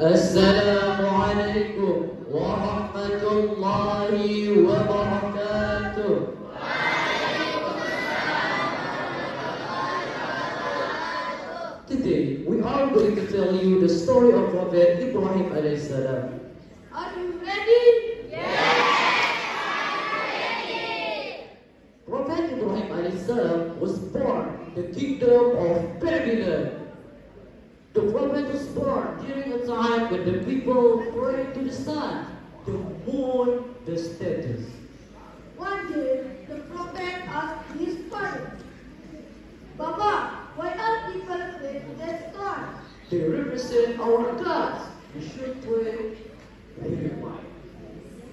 السلام عليكم ورحمة الله وبركاته Today, we are going to tell you the story of Prophet Ibrahim alayhi salam. Are you ready? Prophet Ibrahim alayhi salam was born in the kingdom of Babylon. Born during a time when the people prayed to the sun, to moon, the status. One day, the prophet asked his father, Baba, why are people pray to the stars? They represent our gods. We should pray much.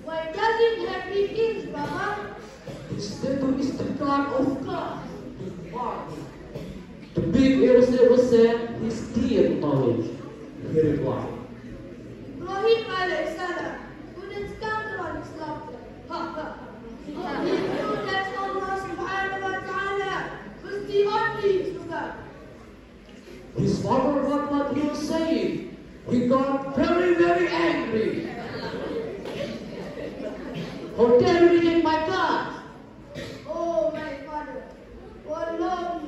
Why does it have wings, Baba? The statue is the god of gods, the Father. The big ears represent his deep knowledge. Very wise. Ibrahim alayhi salam couldn't scatter on his laughter. Ha ha ha. Knew that Allah subhanahu wa ta'ala was the only true His father heard what he was saying. He got very, very angry. How dare you reject my God? Oh, my father, oh Lord,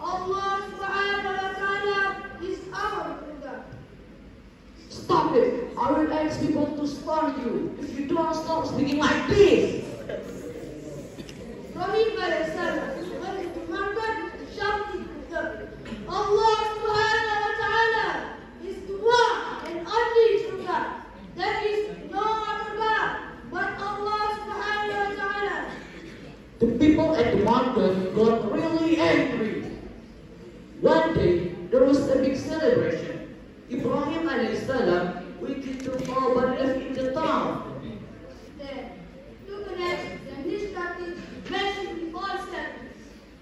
Allah subhanahu wa ta'ala is our true God. Stop it. I will ask people to stone you if you don't stop speaking like this. Ibrahim alayhi salam was commanded to shout in the dirt. Allah subhanahu wa ta'ala is the one and only true God. There is no other God but Allah subhanahu wa ta'ala. The people at the mountain got really angry. One day, there was a big celebration. Ibrahim alayhi salam waited to fall but left in the town. Then, two connects and his started basically all settled,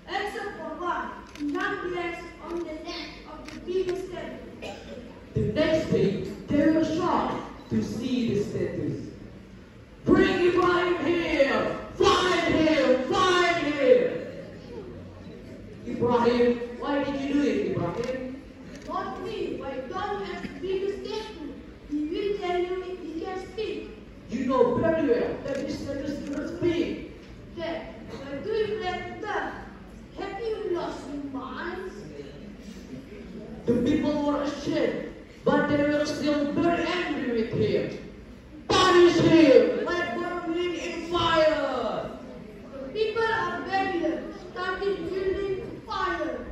except for one, nonetheless on the neck of the temple. The next day, they were shocked to see the status. Bring Ibrahim here! Find him! Find him! Ibrahim, why did you do it, Ibrahim? Not me, why don't have the biggest temple? He will tell you if he can speak. You know very well that this status cannot speak. Then, why do you let them? Have you lost your minds? The people were ashamed, but they were still very angry with him. Punish him! Let burn him in fire! The people of Babylon started building fire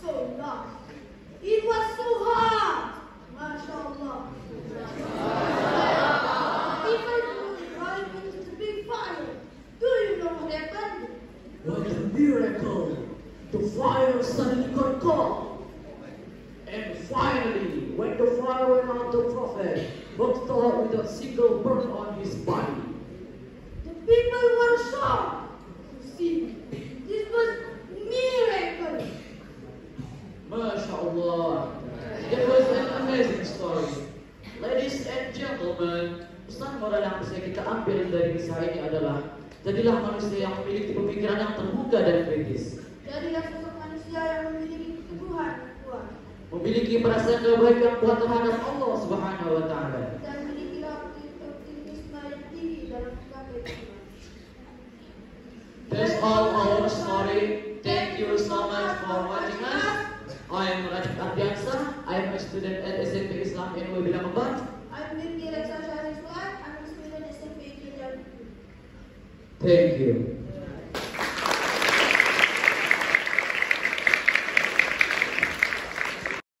so loud. It was so hot. MashaAllah. People threw right into the big fire. Do you know what happened? What a miracle! The fire suddenly got cold. And finally, when the fire went out, the prophet walked out with a single burn on his body. The people were shocked to see this was miracle. MashaAllah. It was an amazing story. Ladies and gentlemen, pesan moral yang bisa kita ambil dari kisah ini adalah Jadilah manusia yang memiliki pemikiran yang terbuka dan kritis. Jadilah sosok manusia yang memiliki keteguhan yang kuat Memiliki perasaan kebaikan kuat terhadap Allah Subhanahu wa taala. That's all our story. Thank you so much for watching us. I am Rajat Ardiansa. I am a student at SMP Islam in Wibila Membat. I'm Mirki Reksa Shahrizwan. I'm a student at SMP. Thank you.